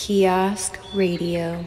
Kiosk Radio.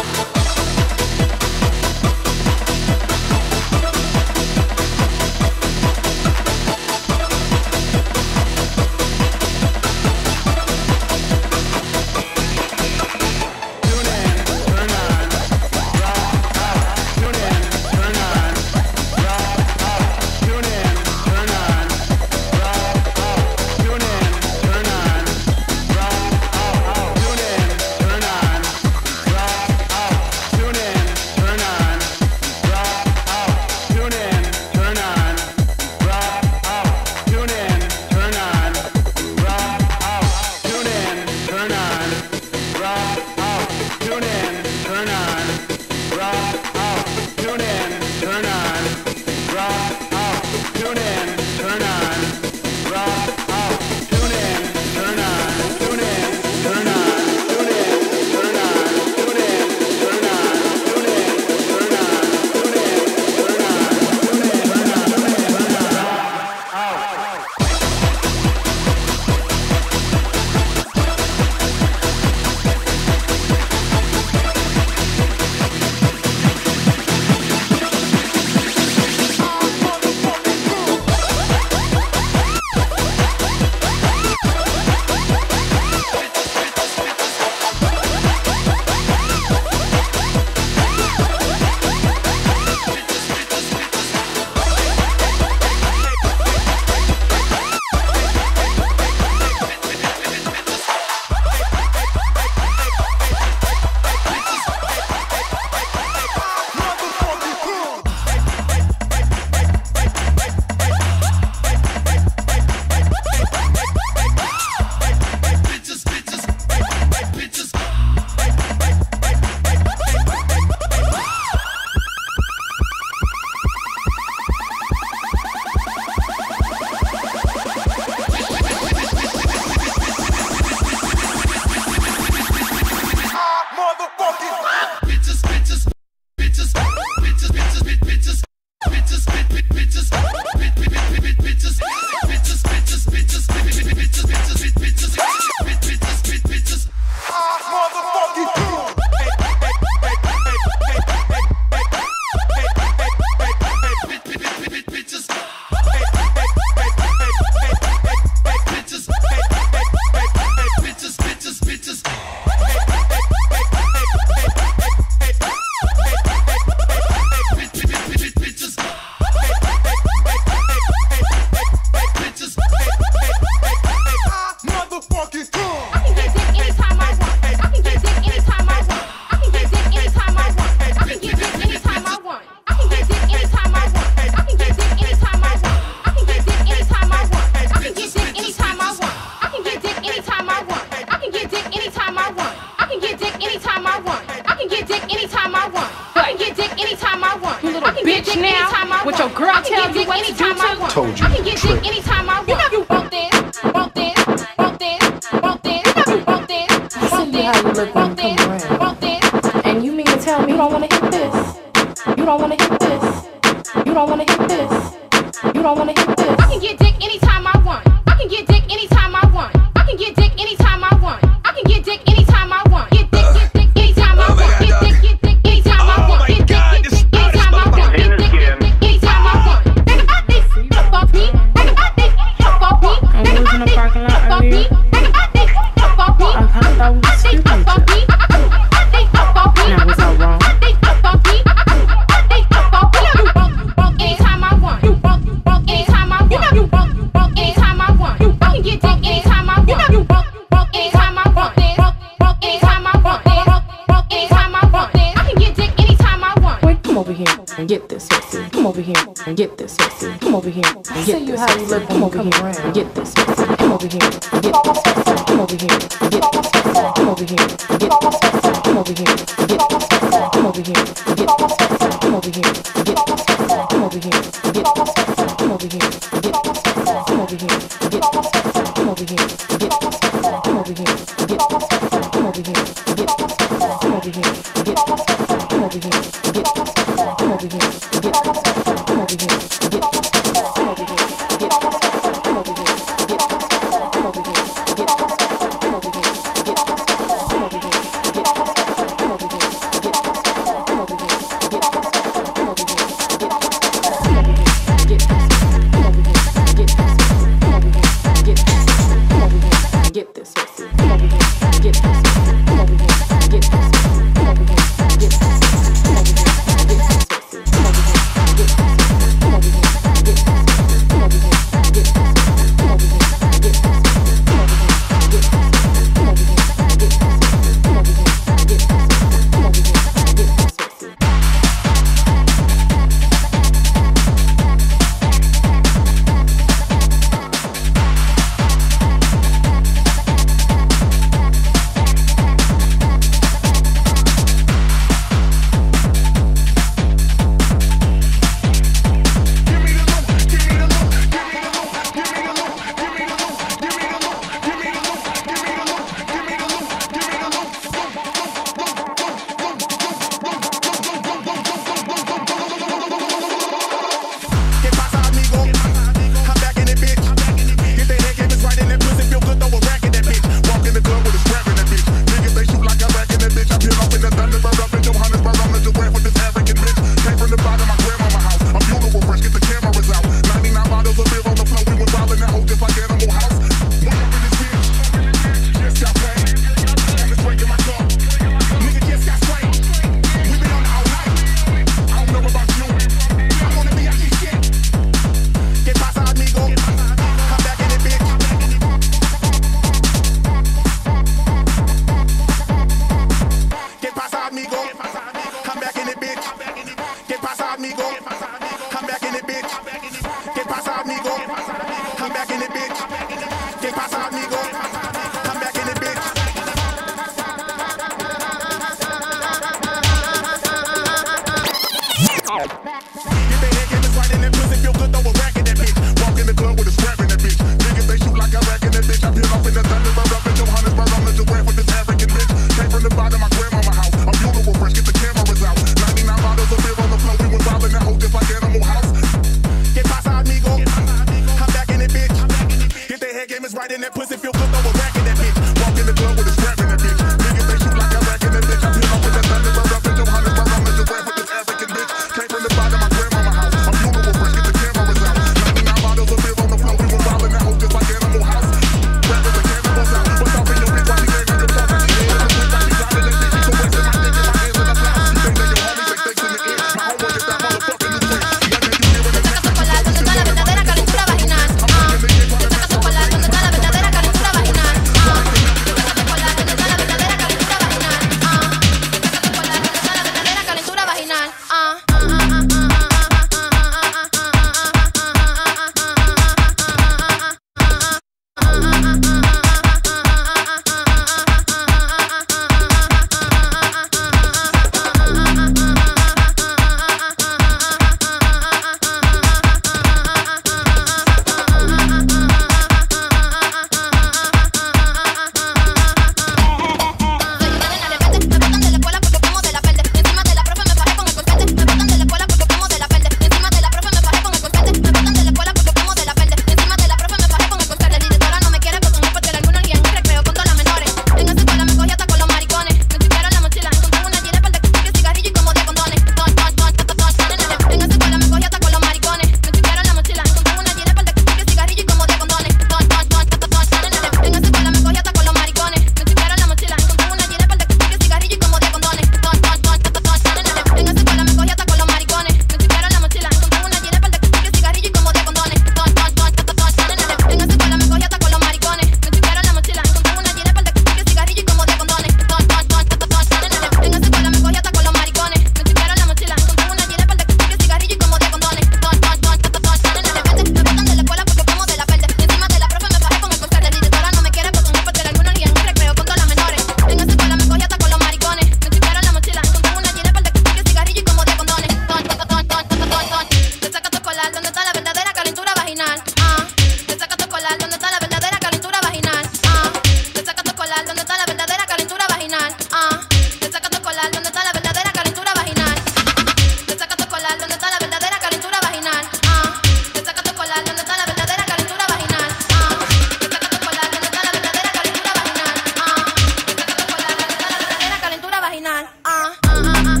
uh, uh, uh, uh.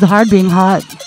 It's hard being hot.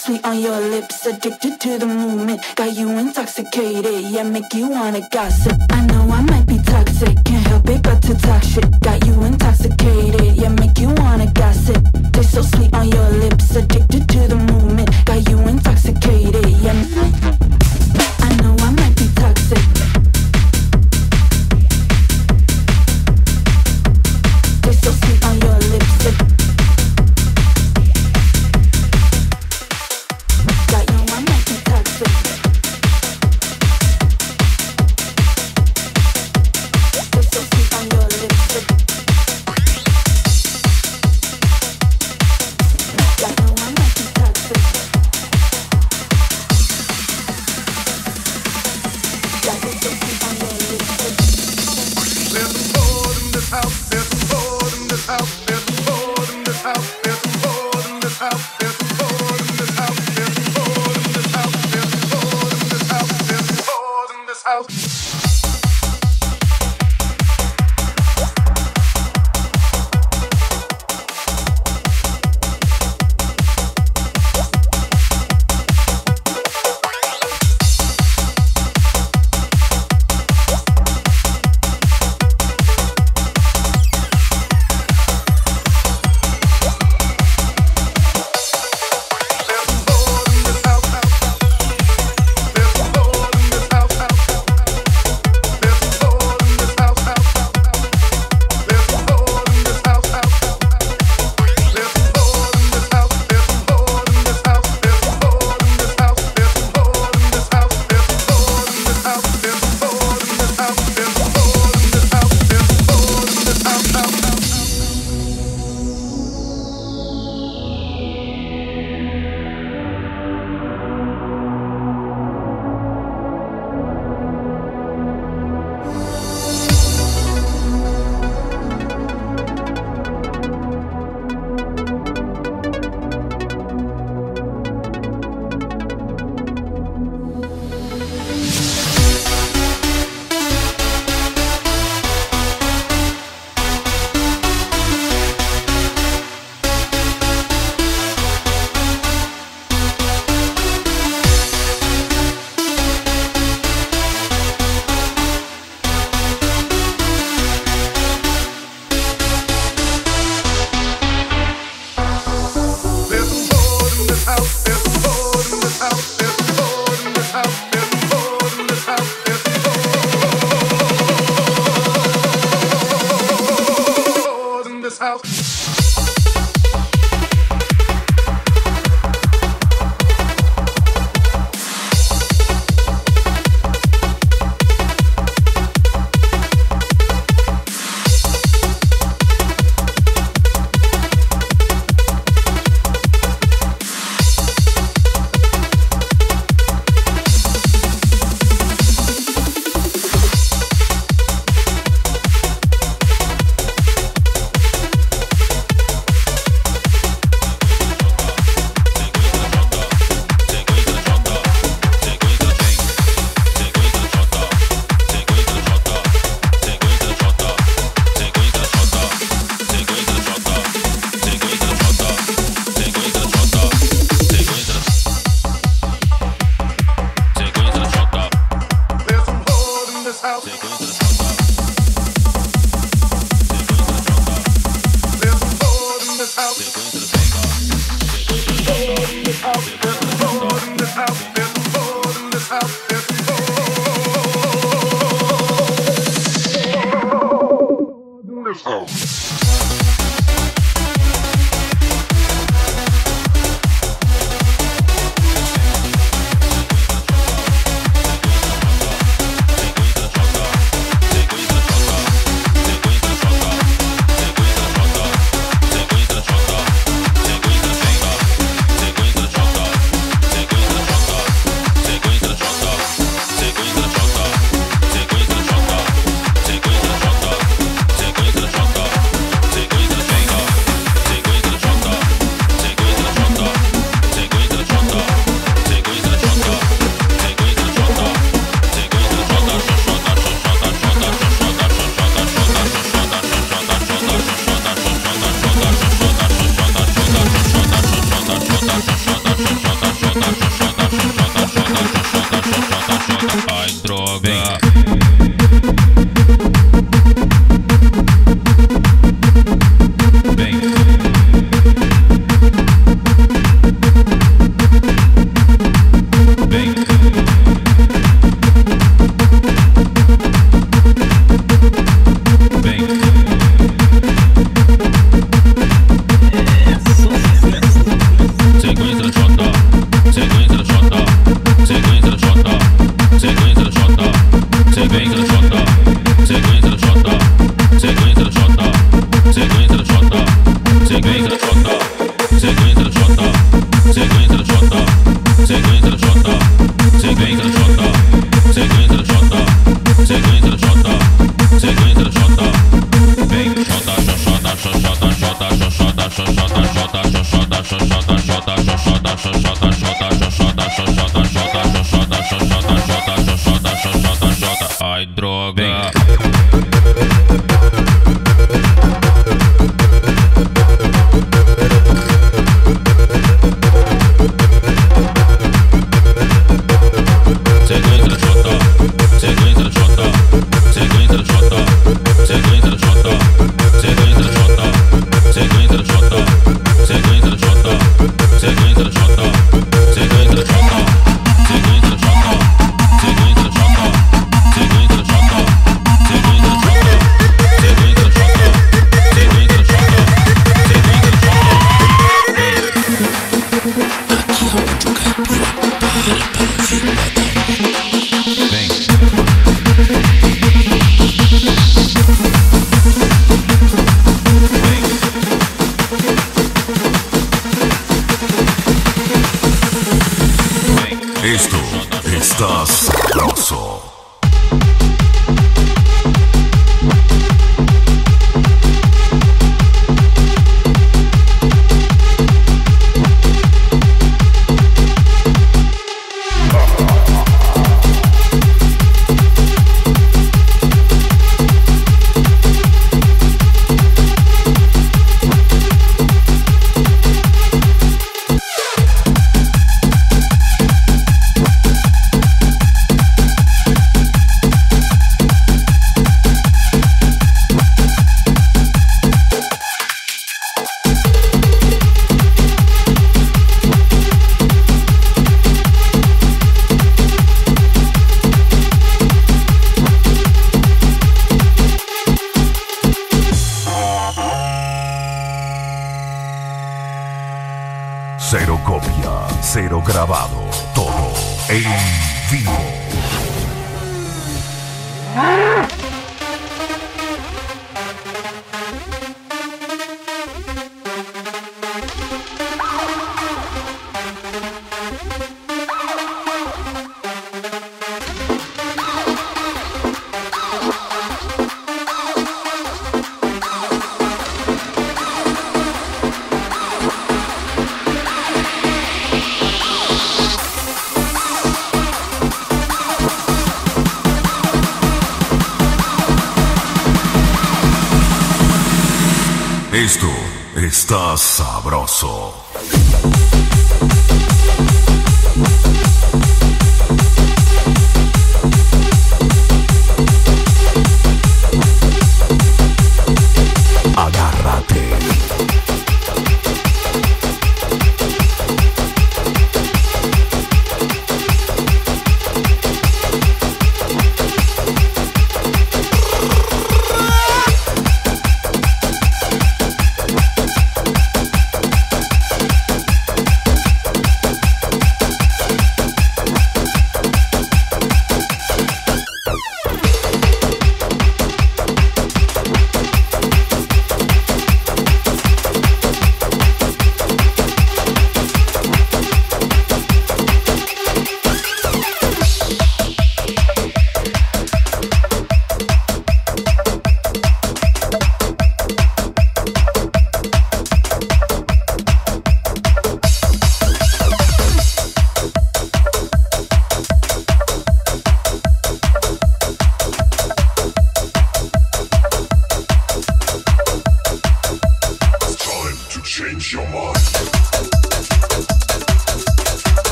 sweet on your lips, addicted to the movement. Got you intoxicated, yeah, make you wanna gossip. I know I might be toxic, can't help it but to talk shit. Got you intoxicated, yeah, make you wanna gossip. Taste so sweet on your lips, addicted to the movement. Got you intoxicated, yeah.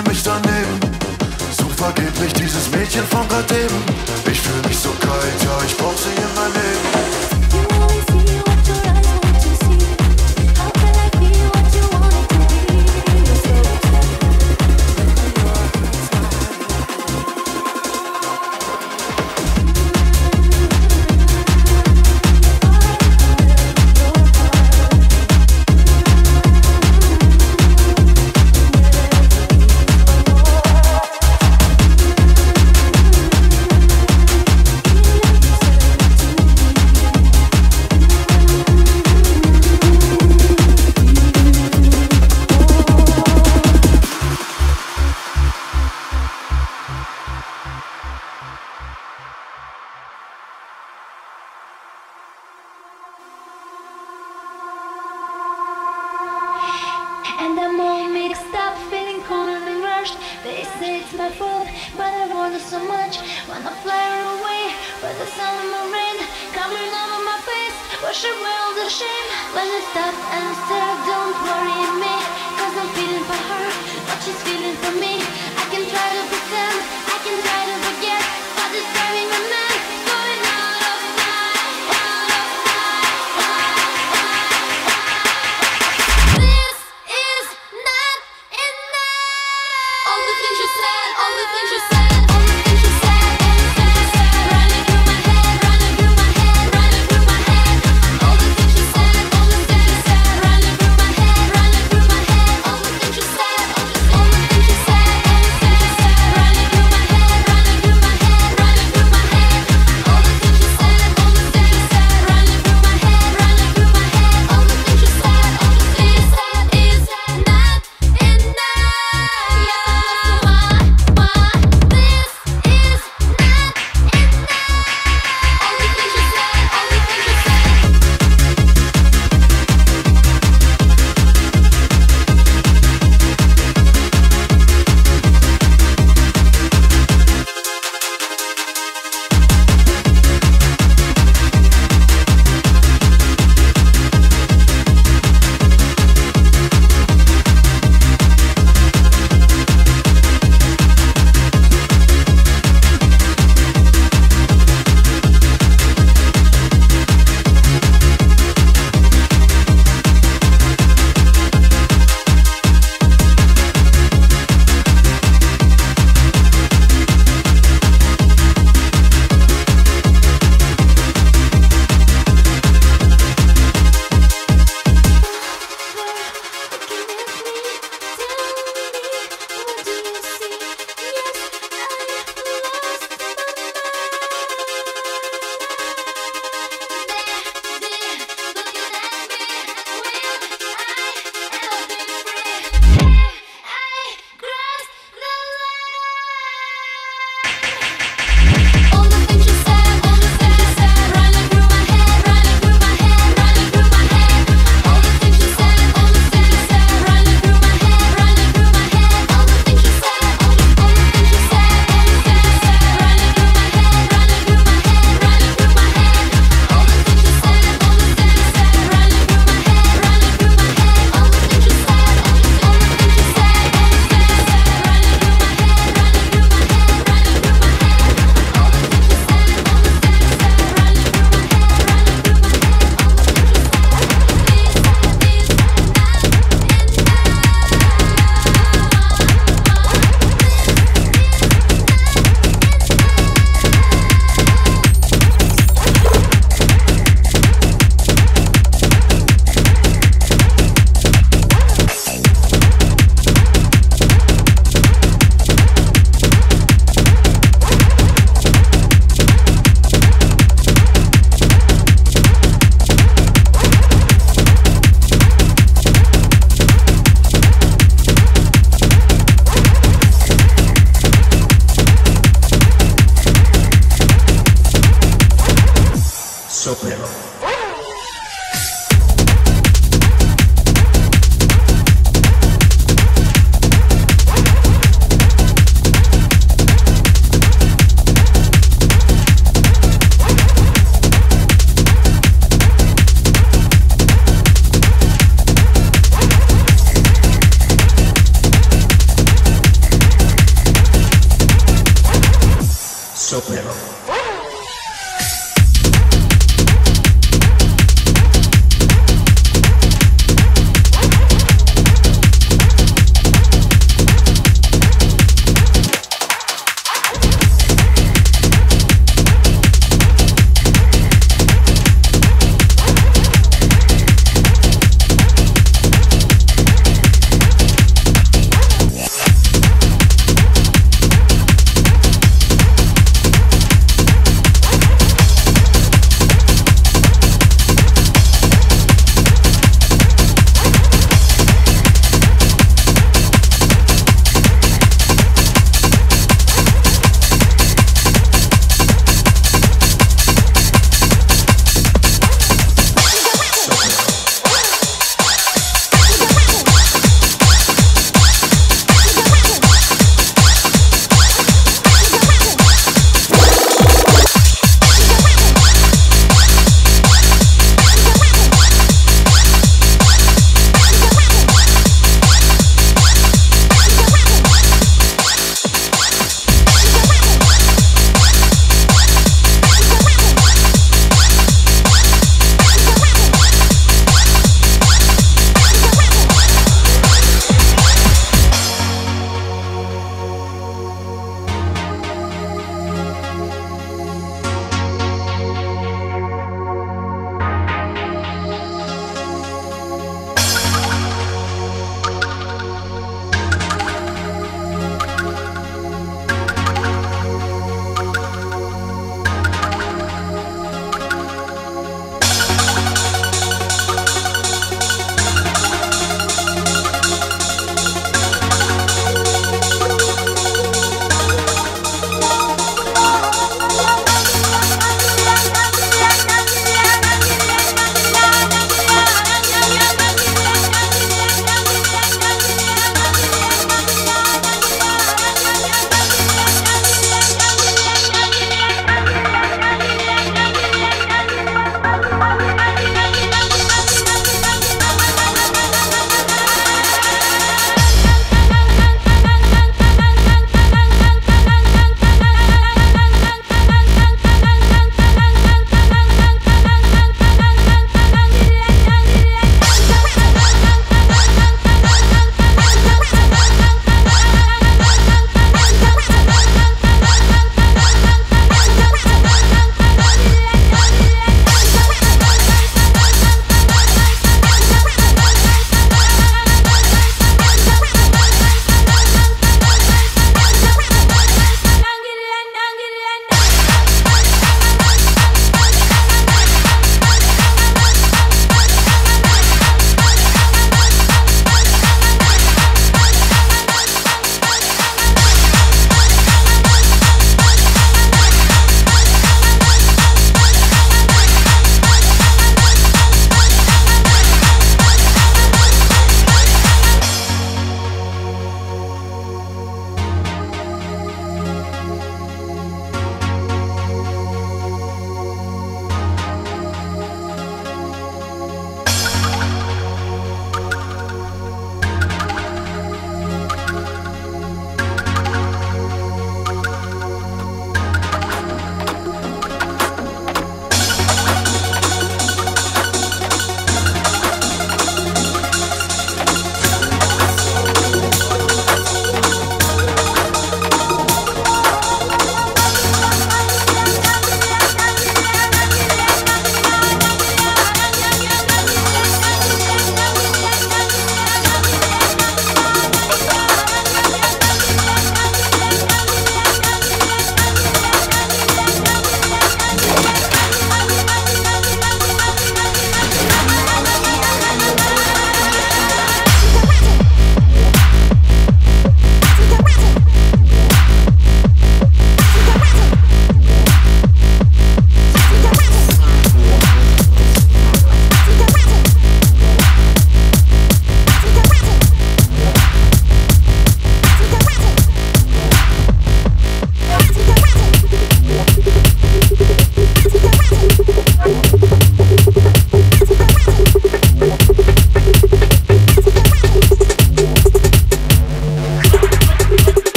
fühle mich daneben. Such vergeblich dieses Mädchen von gerade eben. Ich fühle mich so kalt, ja, ich brauch sie in meinem Leben.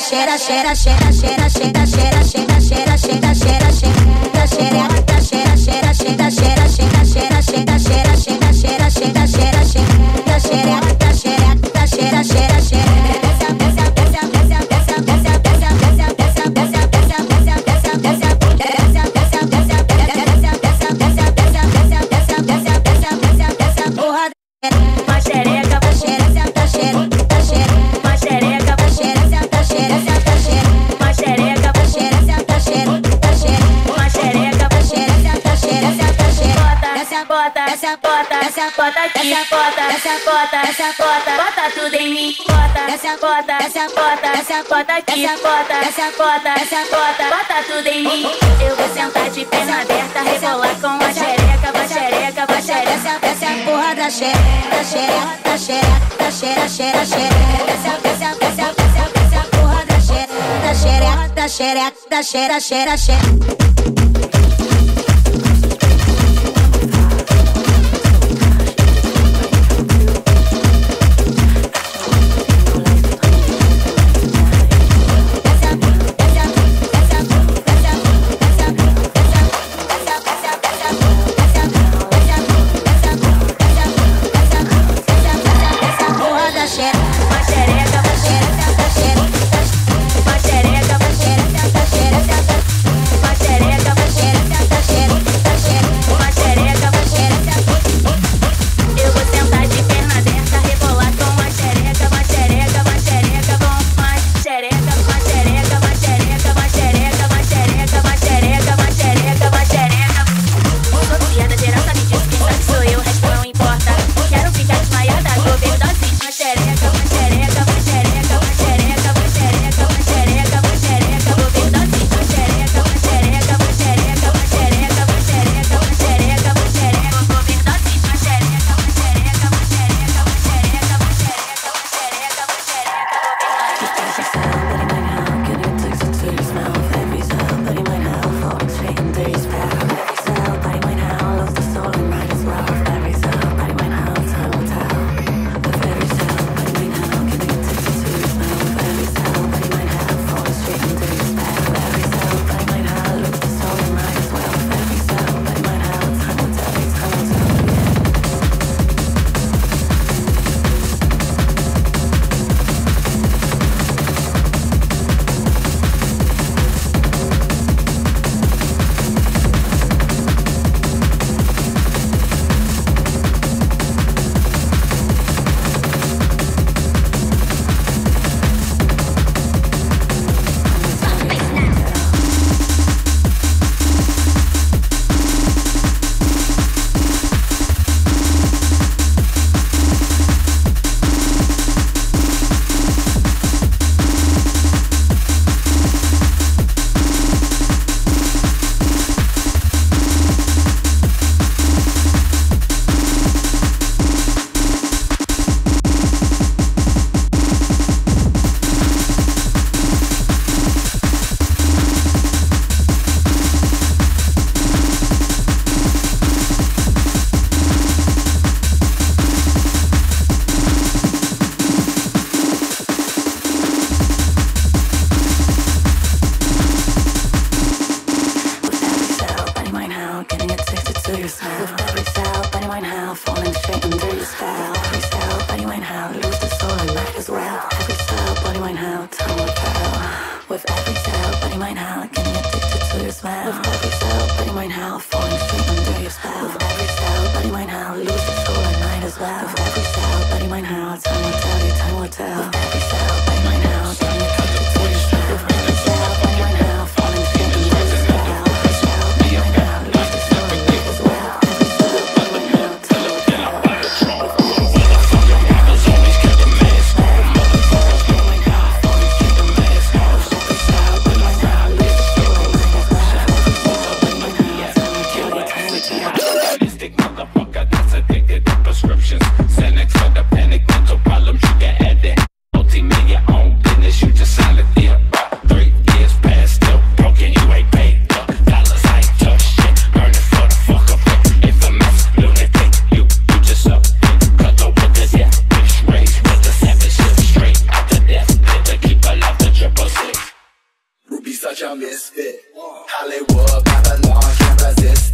cheira, cheira, cheira. I shit, I shit. Such a misfit. Hollywood, Babylon, can't resist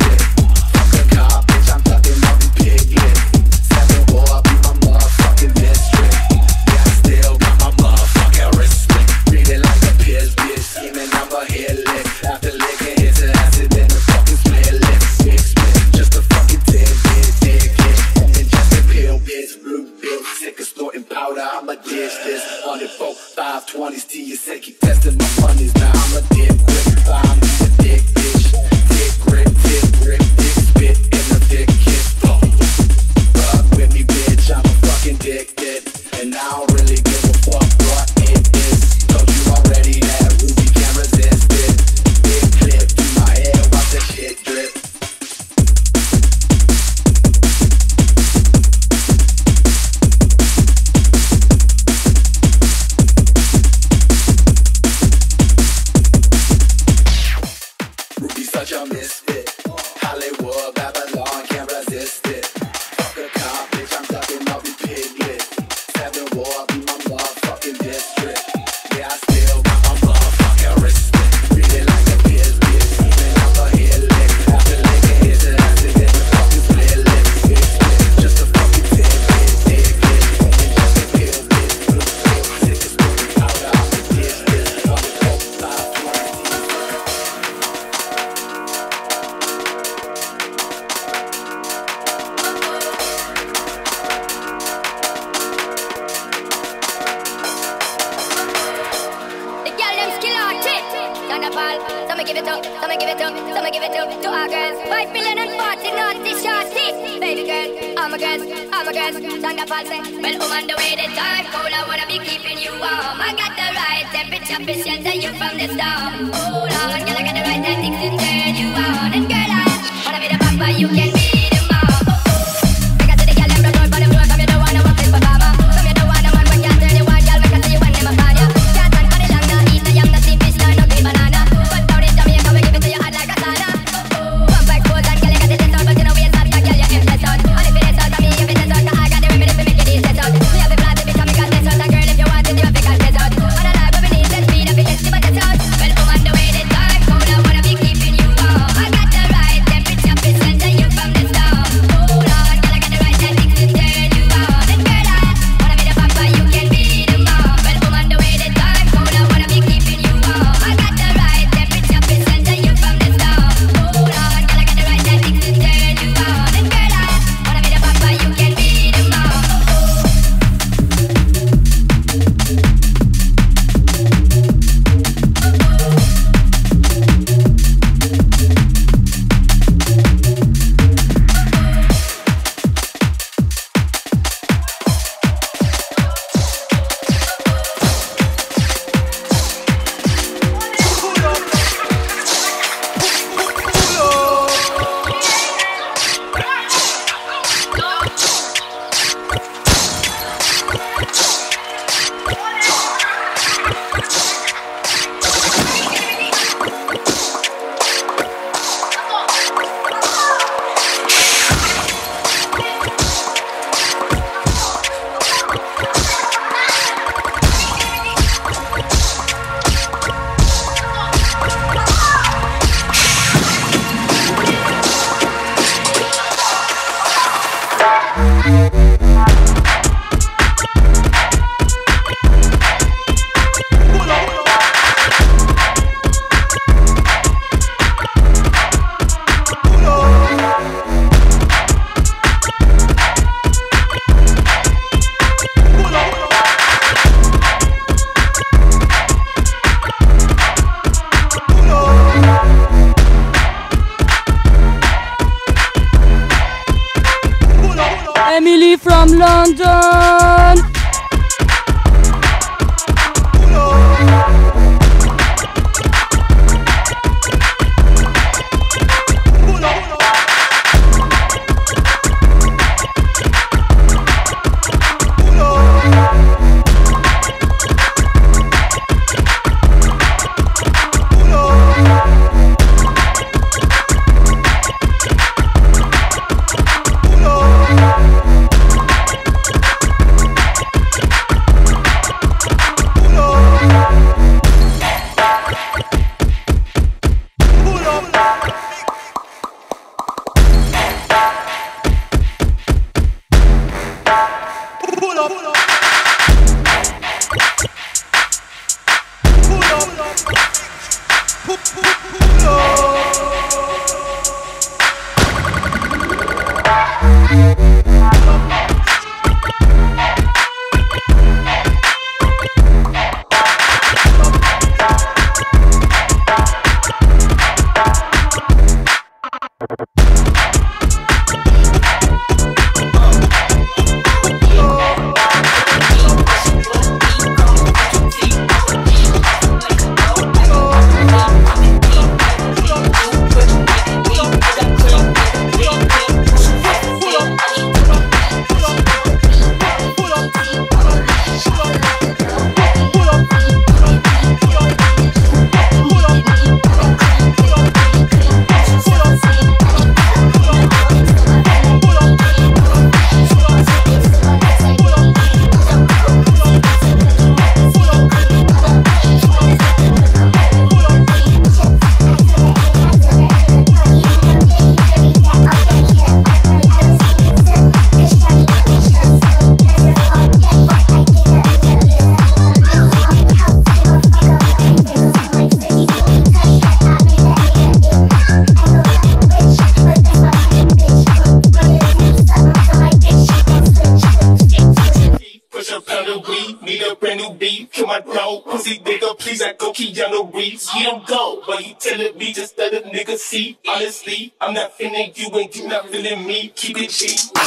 See, honestly, I'm not feeling you and you not feeling me. Keep it cheap.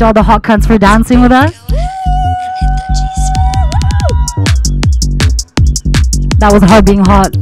To all the hot cunts for dancing with us. That was hard being hot.